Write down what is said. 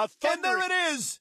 A And there it is!